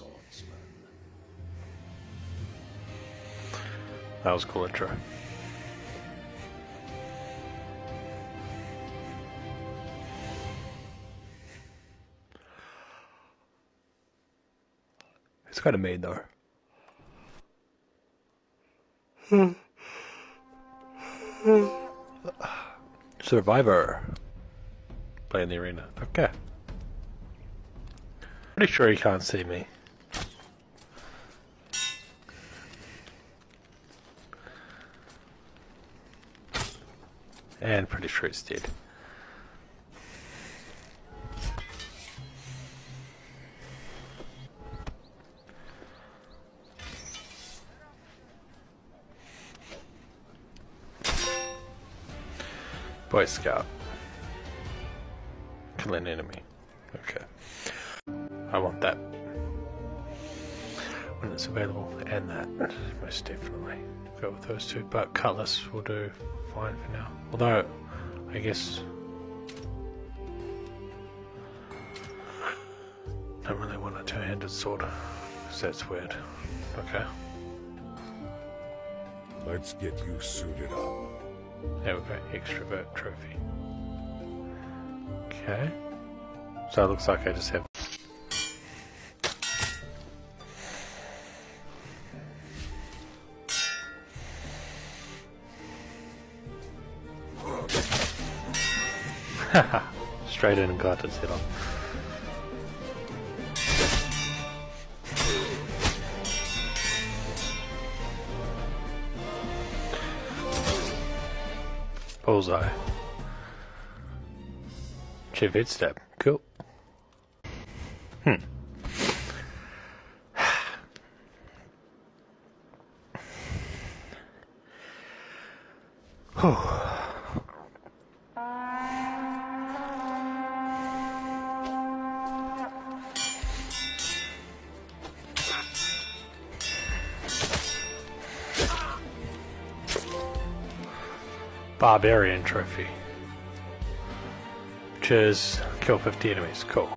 swordsman. That was a cool intro. It's kind of made though. Survivor. Play in the arena. Okay. Pretty sure he can't see me. And pretty sure he's dead. Boy Scout. Kill an enemy. Okay. I want that. When it's available, and that. Most definitely. Go with those two, but Cutlass will do fine for now. Although, I guess. Don't really want a two handed sword, because that's weird. Okay. Let's get you suited up. There we go, extrovert trophy. Okay. So it looks like I just have. straight in and got its head on. Bullseye. Chip hit step. Cool. Hmm. Whew. Barbarian trophy. Which is kill 50 enemies. Cool.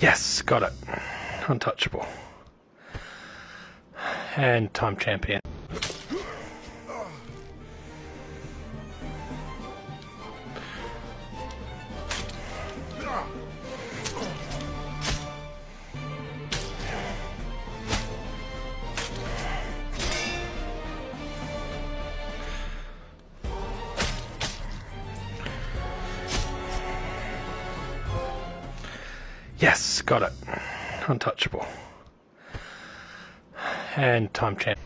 Yes, got it. Untouchable. And time champion. Yes, got it. Untouchable. And time champ.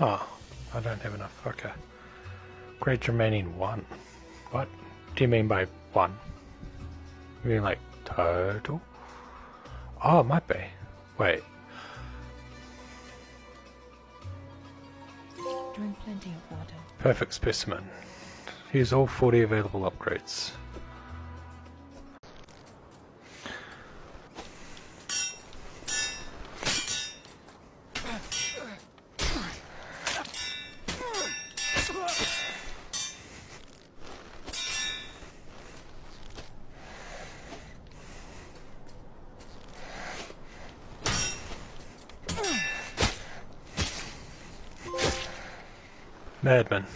Oh, I don't have enough. Okay. Grades remaining one. What do you mean by one? You mean like total? Oh, it might be. Wait. Drink plenty of water. Perfect specimen. Use all 40 available upgrades. Madman.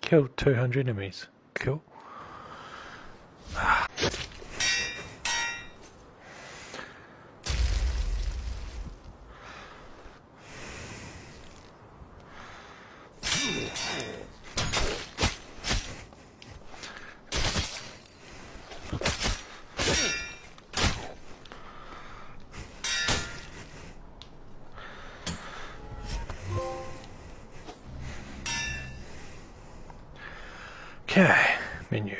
Killed 200 enemies. Cool. Okay, menu.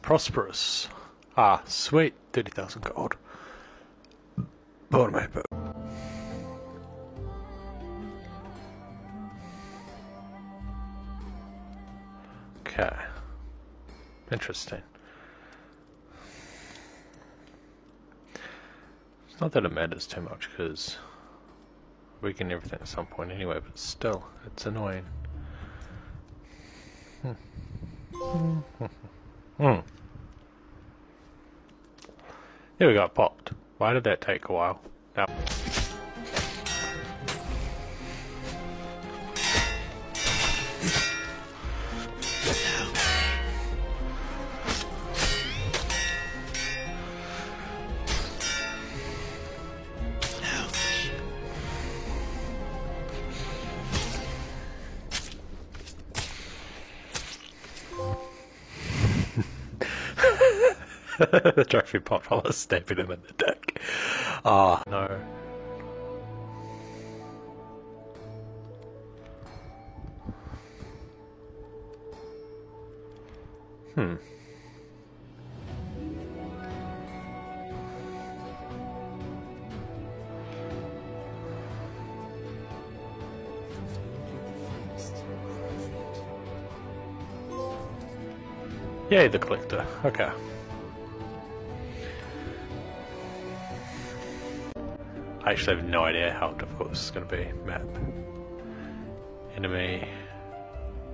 Prosperous. Ah, sweet. 30,000 gold. Bone paper. Okay. Interesting. It's not that it matters too much because we can everything at some point anyway, but still, it's annoying. Hmm. Hmm. Here we got popped. Why did that take a while? Now. the trophy pop while I was stabbing him in the dick. Ah, no. Hmm. Yay, the collector. Okay. I actually have no idea how difficult this is going to be. Map. Enemy.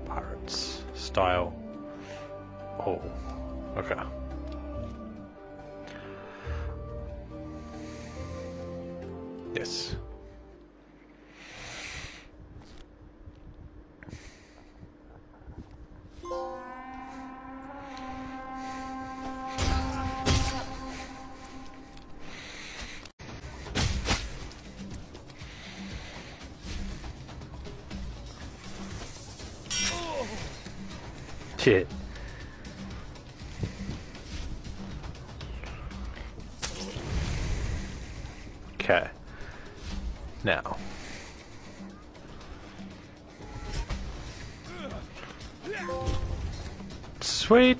Pirates. Style. Oh. Okay. Yes. Shit. Okay. Now. Sweet.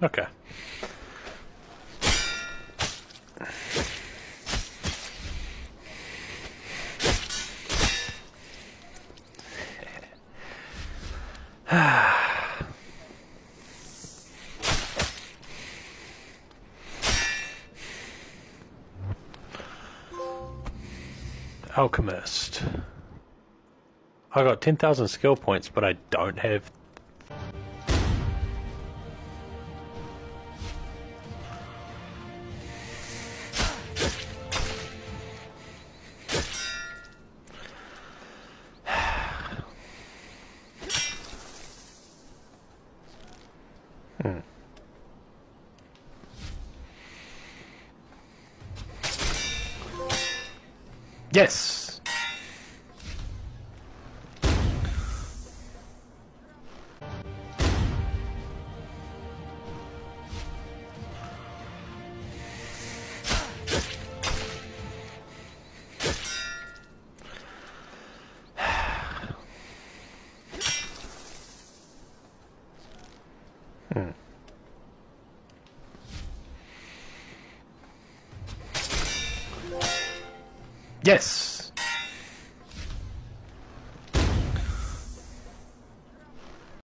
Okay. Alchemist. I got 10,000 skill points, but I don't have. Yes. Hmm. Yes.